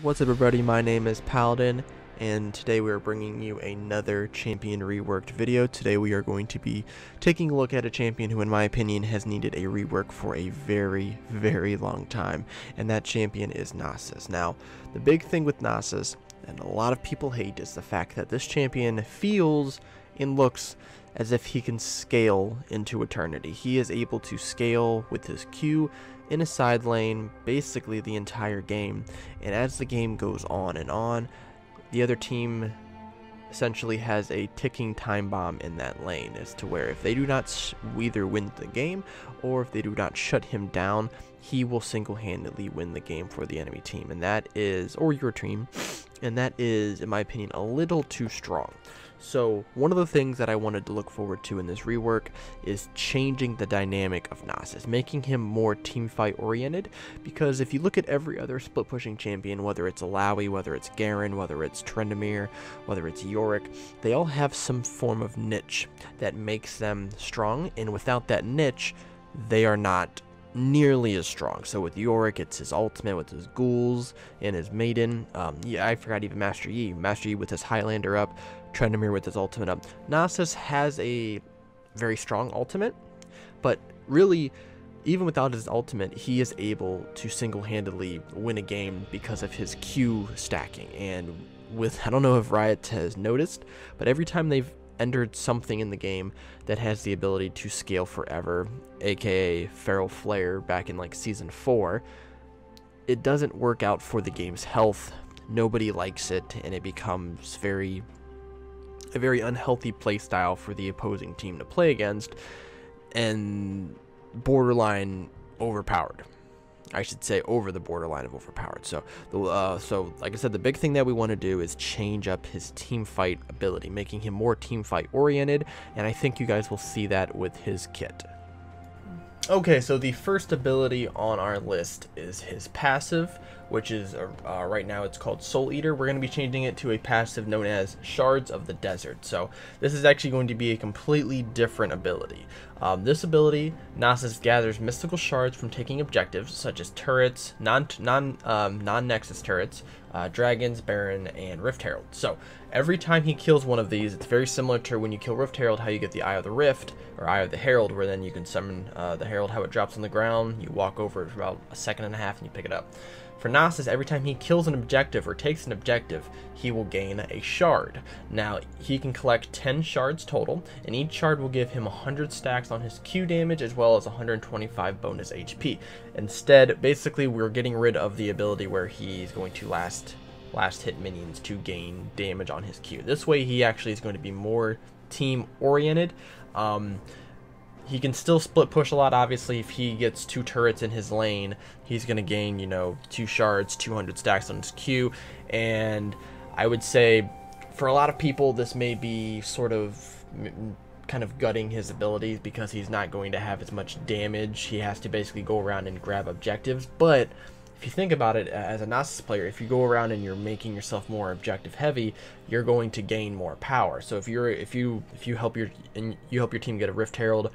What's up everybody, my name is Palodin, and today we are bringing you another champion reworked video. Today we are going to be taking a look at a champion who in my opinion has needed a rework for a very, very long time, and that champion is Nasus. Now, the big thing with Nasus, and a lot of people hate, is the fact that this champion feels and looks as if he can scale into eternity. He is able to scale with his Q in a side lane basically the entire game. And as the game goes on and on, the other team essentially has a ticking time bomb in that lane as to where if they do not either win the game or if they do not shut him down, he will single-handedly win the game for the enemy team. And that is, or your team, and that is, in my opinion, a little too strong. So one of the things that I wanted to look forward to in this rework is changing the dynamic of Nasus, making him more teamfight oriented, because if you look at every other split pushing champion, whether it's Illaoi, whether it's Garen, whether it's Tryndamere, whether it's Yorick, they all have some form of niche that makes them strong, and without that niche, they are not nearly as strong. So with Yorick, it's his ultimate with his ghouls and his maiden. Um, yeah, I forgot even Master Yi. Master Yi with his Highlander up, Tryndamere with his ultimate up. Nasus has a very strong ultimate, but really, even without his ultimate, he is able to single-handedly win a game because of his Q stacking. And with, I don't know if Riot has noticed, but every time they've entered something in the game that has the ability to scale forever, aka Feral Flare back in like season 4, it doesn't work out for the game's health. Nobody likes it, and it becomes very a very unhealthy playstyle for the opposing team to play against, and borderline overpowered. I should say over the borderline of overpowered. So, uh, so like I said, the big thing that we want to do is change up his team fight ability, making him more team fight oriented, and I think you guys will see that with his kit. Okay, so the first ability on our list is his passive, which is, uh, uh, right now it's called Soul Eater. We're going to be changing it to a passive known as Shards of the Desert. So this is actually going to be a completely different ability. Um, this ability, Nasus gathers mystical shards from taking objectives, such as turrets, non, non, um, non-nexus turrets, uh, dragons, Baron, and Rift Herald. So every time he kills one of these, it's very similar to when you kill Rift Herald, how you get the Eye of the Rift, or Eye of the Herald, where then you can summon uh, the Herald, how it drops on the ground, you walk over it for about a second and a half, and you pick it up. For Nasus, every time he kills an objective or takes an objective, he will gain a shard. Now, he can collect 10 shards total, and each shard will give him 100 stacks on his Q damage as well as 125 bonus HP. Instead, basically, we're getting rid of the ability where he's going to last last hit minions to gain damage on his Q. This way, he actually is going to be more team oriented. Um, he can still split push a lot, obviously. If he gets two turrets in his lane, he's going to gain, you know, two shards, 200 stacks on his Q. And I would say for a lot of people, this may be sort of kind of gutting his abilities because he's not going to have as much damage. He has to basically go around and grab objectives. But if you think about it as a Nasus player, if you go around and you're making yourself more objective heavy, you're going to gain more power. So if you're if you if you help your and you help your team get a Rift Herald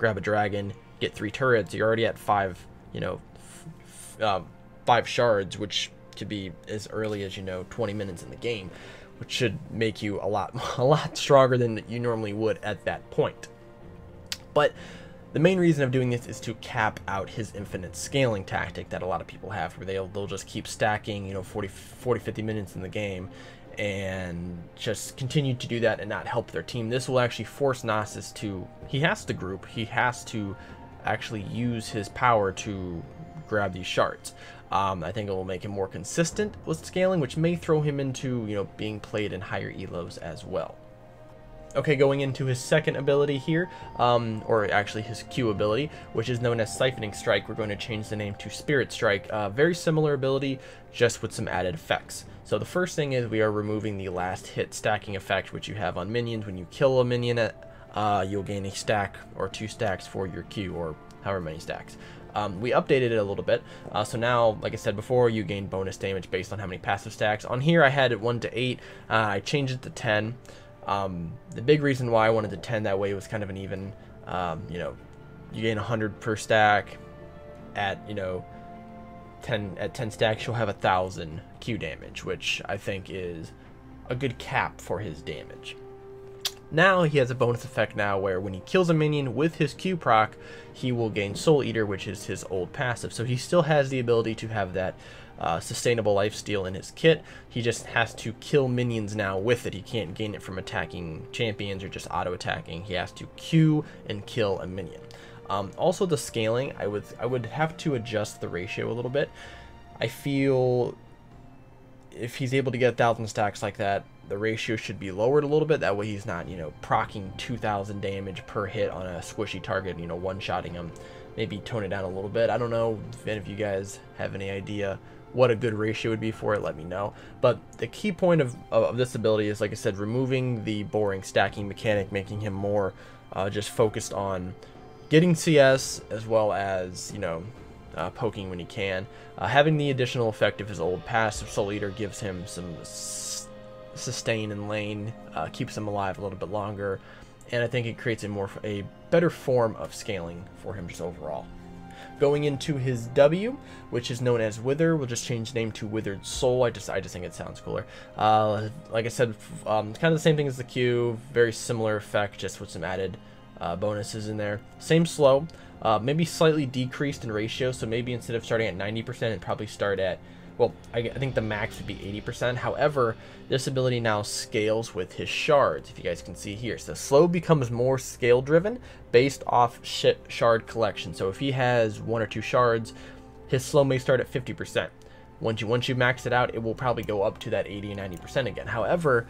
grab a dragon, get three turrets, you're already at five, you know, uh, five shards, which could be as early as, you know, 20 minutes in the game, which should make you a lot, a lot stronger than you normally would at that point. But the main reason of doing this is to cap out his infinite scaling tactic that a lot of people have, where they'll, they'll just keep stacking, you know, 40, 40, 50 minutes in the game, and just continue to do that and not help their team. This will actually force Nasus to, he has to group, he has to actually use his power to grab these shards. Um, I think it will make him more consistent with scaling, which may throw him into, you know, being played in higher elos as well. Okay, going into his second ability here, um, or actually his Q ability, which is known as Siphoning Strike. We're going to change the name to Spirit Strike. Uh, very similar ability, just with some added effects. So the first thing is we are removing the last hit stacking effect, which you have on minions. When you kill a minion, uh, you'll gain a stack or two stacks for your Q, or however many stacks. Um, we updated it a little bit. Uh, so now, like I said before, you gain bonus damage based on how many passive stacks. On here, I had it 1 to 8. Uh, I changed it to 10. Um, the big reason why I wanted the 10 that way was kind of an even, um, you know, you gain 100 per stack at, you know, 10 at 10 stacks, you'll have a thousand Q damage, which I think is a good cap for his damage. Now he has a bonus effect now where when he kills a minion with his Q proc, he will gain Soul Eater, which is his old passive. So he still has the ability to have that uh, sustainable lifesteal in his kit. He just has to kill minions now with it. He can't gain it from attacking champions or just auto attacking. He has to Q and kill a minion. Um, also the scaling, I would I would have to adjust the ratio a little bit. I feel if he's able to get a thousand stacks like that, the ratio should be lowered a little bit. That way he's not, you know, procking 2,000 damage per hit on a squishy target, you know, one-shotting him. Maybe tone it down a little bit. I don't know if any of you guys have any idea what a good ratio would be for it, let me know. But the key point of, of, this ability is, like I said, removing the boring stacking mechanic, making him more uh, just focused on getting CS as well as, you know, uh, poking when he can. Uh, having the additional effect of his old passive Soul Eater gives him some sustain in lane, uh, keeps him alive a little bit longer, and I think it creates a more a better form of scaling for him just overall. Going into his W, which is known as Wither, we'll just change the name to Withered Soul. I just I just think it sounds cooler. Uh, like I said, um, kind of the same thing as the Q, very similar effect, just with some added uh, bonuses in there. Same slow, uh, maybe slightly decreased in ratio, so maybe instead of starting at 90%, it'd probably start at well, I, I, think the max would be 80%. However, this ability now scales with his shards, if you guys can see here. So slow becomes more scale driven based off shard collection. So if he has one or two shards, his slow may start at 50%. Once you once you max it out, it will probably go up to that 80 90% again. However,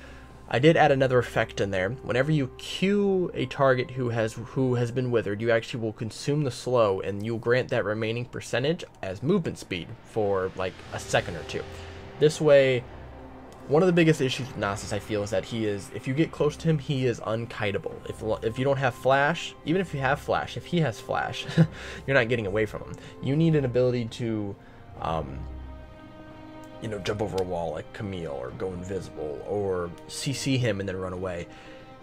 I did add another effect in there. Whenever you Q a target who has who has been withered, you actually will consume the slow and you'll grant that remaining percentage as movement speed for like a second or two. This way, one of the biggest issues with Nasus, I feel, is that he is, if you get close to him, he is unkiteable. If, if you don't have flash, even if you have flash, if he has flash, you're not getting away from him. You need an ability to um, you know, jump over a wall like Camille or go invisible or CC him and then run away.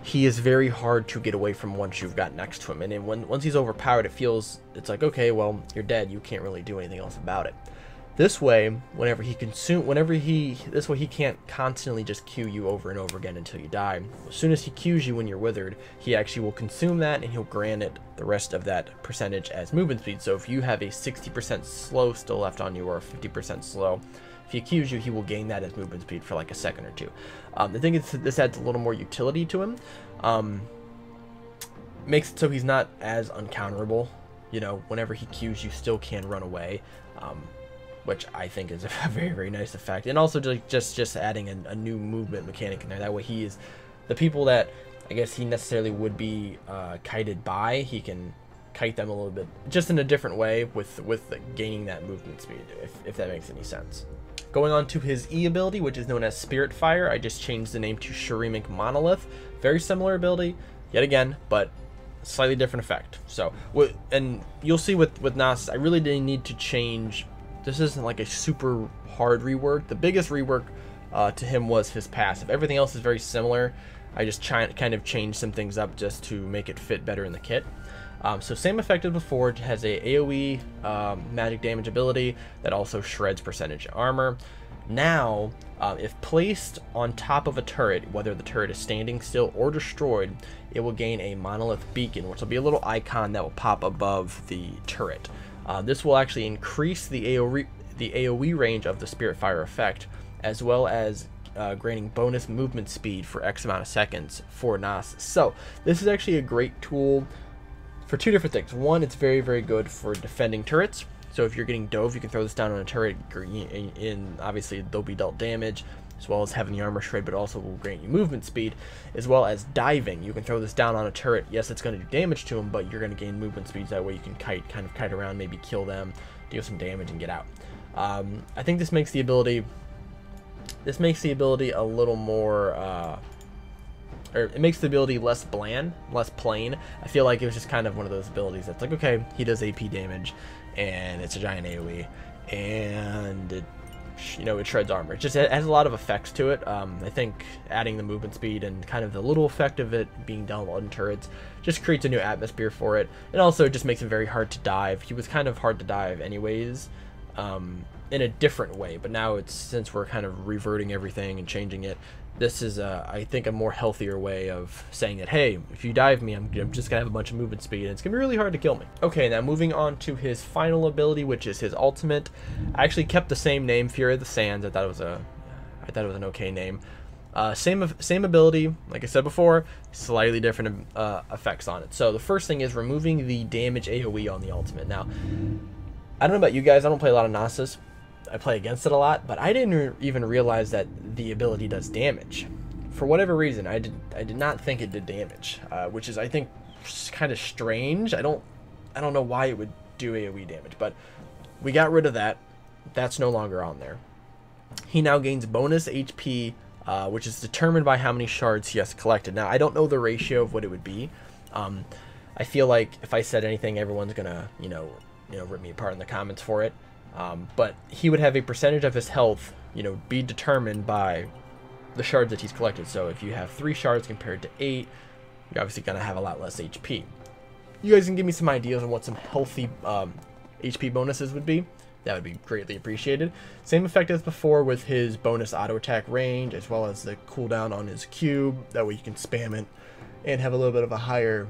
He is very hard to get away from once you've got next to him. And then when, once he's overpowered, it feels, it's like, okay, well, you're dead. You can't really do anything else about it. This way, whenever he consume, whenever he, this way he can't constantly just Q you over and over again until you die. As soon as he Qs you when you're withered, he actually will consume that and he'll grant it the rest of that percentage as movement speed. So if you have a 60% slow still left on you or a 50% slow, if he Qs you, he will gain that as movement speed for like a second or two. Um, the thing is, this adds a little more utility to him. Um, makes it so he's not as uncounterable. You know, whenever he Qs, you still can run away. Um, which I think is a very, very nice effect. And also just just, just adding a, a, new movement mechanic in there. That way he is, the people that I guess he necessarily would be uh, kited by, he can kite them a little bit, just in a different way with, with gaining that movement speed, if, if that makes any sense. Going on to his E ability, which is known as Spirit Fire, I just changed the name to Shurimic Monolith. Very similar ability, yet again, but slightly different effect. So, and you'll see with, with Nas, I really didn't need to change. This isn't like a super hard rework. The biggest rework uh, to him was his passive. Everything else is very similar. I just kind of changed some things up just to make it fit better in the kit. Um, so same effect as before, it has a AoE um, magic damage ability that also shreds percentage armor. Now, um, if placed on top of a turret, whether the turret is standing still or destroyed, it will gain a monolith beacon, which will be a little icon that will pop above the turret. Uh, this will actually increase the AoE, the AoE range of the Spirit Fire effect, as well as uh, granting bonus movement speed for X amount of seconds for Nas. So this is actually a great tool for two different things. One, it's very, very good for defending turrets. So if you're getting dove, you can throw this down on a turret, and obviously they'll be dealt damage, as well as having the armor shred, but also will grant you movement speed, as well as diving. You can throw this down on a turret. Yes, it's going to do damage to them, but you're going to gain movement speeds. That way you can kite, kind of kite around, maybe kill them, deal some damage, and get out. Um, I think this makes the ability, this makes the ability a little more. Uh, or it makes the ability less bland, less plain. I feel like it was just kind of one of those abilities that's like, okay, he does AP damage, and it's a giant AoE, and it, you know, it shreds armor. It just has a lot of effects to it. Um, I think adding the movement speed and kind of the little effect of it being down on turrets just creates a new atmosphere for it. It also just makes it very hard to dive. He was kind of hard to dive anyways. Um, in a different way. But now it's since we're kind of reverting everything and changing it. This is, a, I think, a more healthier way of saying that, hey, if you dive me, I'm, I'm just to have a bunch of movement speed, and it's to be really hard to kill me. Okay, now moving on to his final ability, which is his ultimate. I actually kept the same name, Fury of the Sands. I thought it was a, I thought it was an okay name. Uh, same same ability, like I said before, slightly different uh, effects on it. So the first thing is removing the damage AoE on the ultimate. Now, I don't know about you guys, I don't play a lot of Nasus. I play against it a lot, but I didn't even realize that the ability does damage. For whatever reason, I did I did not think it did damage, uh, which is I think kind of strange. I don't I don't know why it would do AoE damage, but we got rid of that. That's no longer on there. He now gains bonus HP uh, which is determined by how many shards he has collected. Now, I don't know the ratio of what it would be. Um, I feel like if I said anything, everyone's gonna, you know, you know, rip me apart in the comments for it. Um, but he would have a percentage of his health, you know, be determined by the shards that he's collected. So if you have three shards compared to eight, you're obviously gonna have a lot less HP. You guys can give me some ideas on what some healthy um, HP bonuses would be that would be greatly appreciated. Same effect as before with his bonus auto attack range, as well as the cooldown on his cube. That way you can spam it and have a little bit of a higher,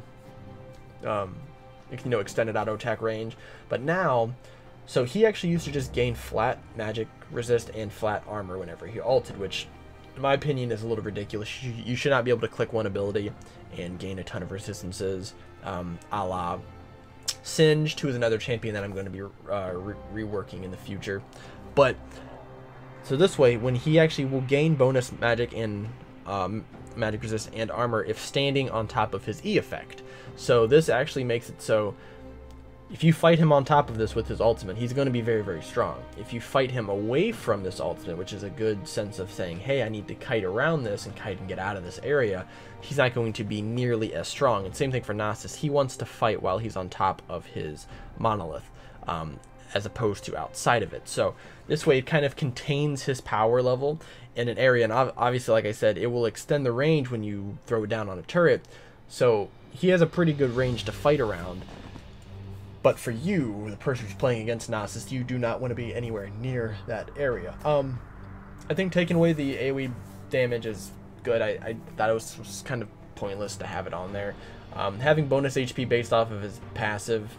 um, you know, extended auto attack range. But now, so he actually used to just gain flat magic resist and flat armor whenever he ulted, which in my opinion is a little ridiculous. You should not be able to click one ability and gain a ton of resistances, um, a la Singed, who is another champion that I'm going to be uh, re reworking in the future. But, so this way, when he actually will gain bonus magic and um, magic resist and armor if standing on top of his E effect. So this actually makes it so if you fight him on top of this with his ultimate, he's going to be very, very strong. If you fight him away from this ultimate, which is a good sense of saying, hey, I need to kite around this and kite and get out of this area, he's not going to be nearly as strong. And same thing for Nasus. He wants to fight while he's on top of his monolith, um, as opposed to outside of it. So this way it kind of contains his power level in an area. And obviously, like I said, it will extend the range when you throw it down on a turret. So he has a pretty good range to fight around but for you, the person who's playing against Nasus, you do not want to be anywhere near that area. Um, I think taking away the AoE damage is good. I, I thought it was, was kind of pointless to have it on there. Um, having bonus HP based off of his passive,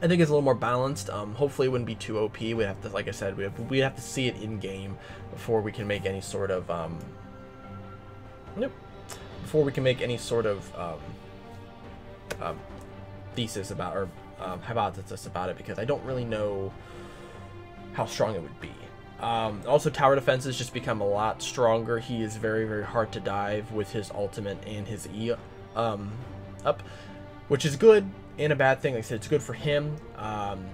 I think it's a little more balanced. Um, hopefully it wouldn't be too OP. We have to, like I said, we have, we have to see it in game before we can make any sort of, um, nope, before we can make any sort of um, um, thesis about, or um, hypothesis about it because I don't really know how strong it would be. Um, also, tower defenses just become a lot stronger. He is very, very hard to dive with his ultimate and his E um, up, which is good and a bad thing. Like I said, it's good for him. Um,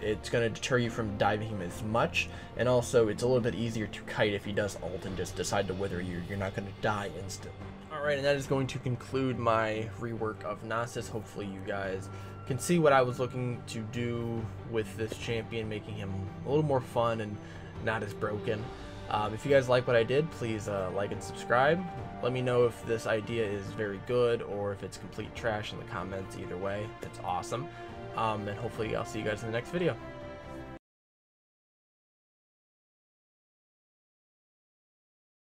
it's going to deter you from diving him as much, and also it's a little bit easier to kite if he does ult and just decide to wither you. You're not going to die instantly. Alright, and that is going to conclude my rework of Nasus. Hopefully you guys can see what I was looking to do with this champion, making him a little more fun and not as broken. Um, if you guys like what I did, please uh, like and subscribe. Let me know if this idea is very good or if it's complete trash in the comments. Either way, it's awesome. Um, and hopefully I'll see you guys in the next video.